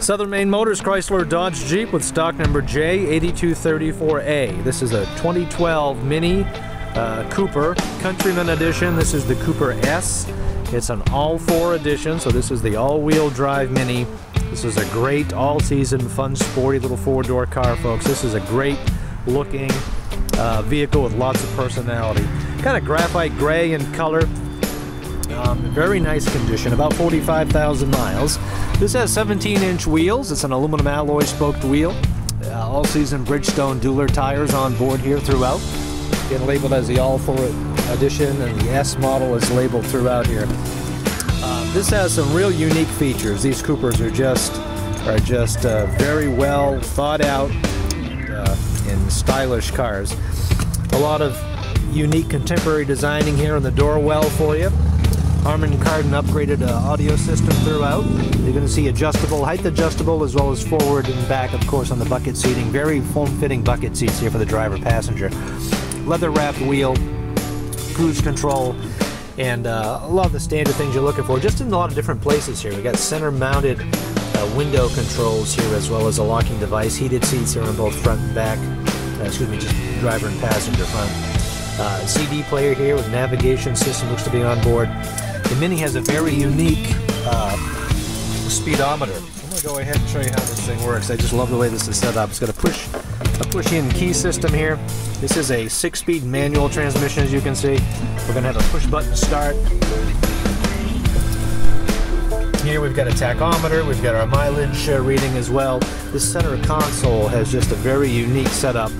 Southern Maine Motors Chrysler Dodge Jeep with stock number J8234A. This is a 2012 Mini uh, Cooper Countryman Edition. This is the Cooper S. It's an all-four edition, so this is the all-wheel drive Mini. This is a great all-season, fun, sporty little four-door car, folks. This is a great looking uh, vehicle with lots of personality. Kind of graphite gray in color. Very nice condition, about 45,000 miles. This has 17 inch wheels. It's an aluminum alloy spoked wheel. Uh, all season Bridgestone Dueler tires on board here throughout. Again, labeled as the All 4 edition, and the S model is labeled throughout here. Uh, this has some real unique features. These Coopers are just are just uh, very well thought out uh, and stylish cars. A lot of unique contemporary designing here in the door well for you. Harman Kardon upgraded audio system throughout. You're going to see adjustable, height adjustable, as well as forward and back, of course, on the bucket seating. Very form-fitting bucket seats here for the driver passenger. Leather wrapped wheel, cruise control, and uh, a lot of the standard things you're looking for, just in a lot of different places here. We got center mounted uh, window controls here, as well as a locking device, heated seats here on both front and back. Uh, excuse me, just driver and passenger front. Uh, CD player here with navigation system looks to be on board. The Mini has a very unique uh, speedometer. I'm gonna go ahead and show you how this thing works. I just love the way this is set up. It's got a push, a push-in key system here. This is a six-speed manual transmission, as you can see. We're gonna have a push-button start. Here we've got a tachometer, we've got our mileage uh, reading as well. This center console has just a very unique setup.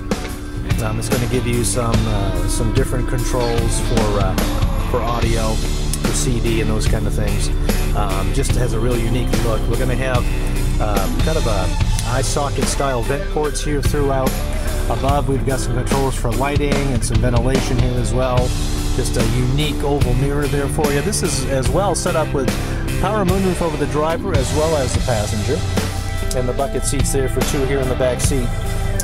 Um, it's going to give you some uh, some different controls for uh, for audio, for CD, and those kind of things. Um, just has a real unique look. We're going to have uh, kind of a eye socket style vent ports here throughout. Above, we've got some controls for lighting and some ventilation here as well. Just a unique oval mirror there for you. This is as well set up with power moonroof over the driver as well as the passenger. And the bucket seats there for two here in the back seat.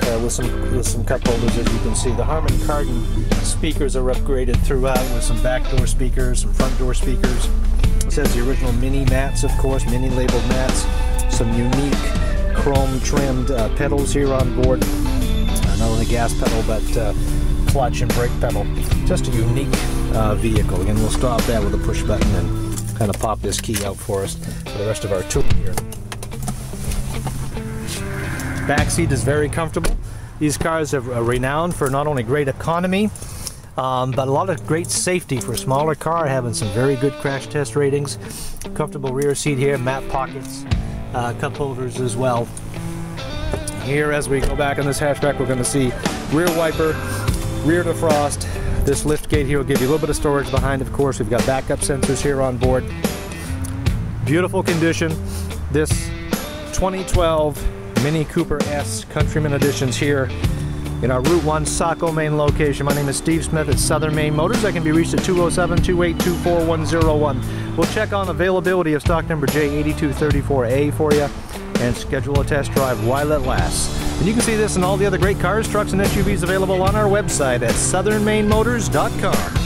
Uh, with some with some cup holders as you can see. The Harman Kardon speakers are upgraded throughout with some back door speakers, some front door speakers. It says the original mini mats, of course, mini labeled mats. Some unique chrome trimmed uh, pedals here on board. Uh, not only gas pedal but uh, clutch and brake pedal. Just a unique uh, vehicle. Again, we'll stop that with a push button and kind of pop this key out for us for the rest of our tour here. Back seat is very comfortable. These cars are renowned for not only great economy, um, but a lot of great safety for a smaller car, having some very good crash test ratings. Comfortable rear seat here, mat pockets, uh, cup holders as well. Here, as we go back on this hatchback, we're going to see rear wiper, rear defrost. This lift gate here will give you a little bit of storage behind, of course. We've got backup sensors here on board. Beautiful condition. This 2012 Mini Cooper S Countryman Editions here in our Route 1 Saco, Maine location. My name is Steve Smith at Southern Maine Motors. I can be reached at 207-282-4101. We'll check on availability of stock number J8234A for you and schedule a test drive while it lasts. And you can see this and all the other great cars, trucks, and SUVs available on our website at southernmainemotors.com.